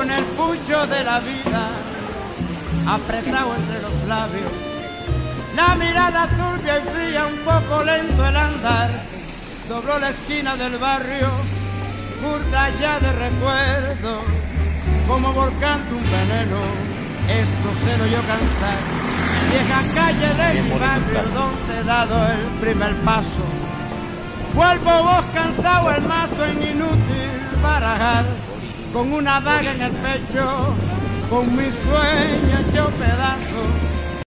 anillo de la vida apretado entre los labios. La mirada turbia y fría, un poco lento el andar, dobló la esquina del barrio, curta ya de recuerdo, como volcando un veneno, esto se lo yo cantar. Vieja calle de mi barrio donde he dado el primer paso. Vuelvo vos cansado el mazo en inútil barajar, con una daga en el pecho, con sueños hecho pedazo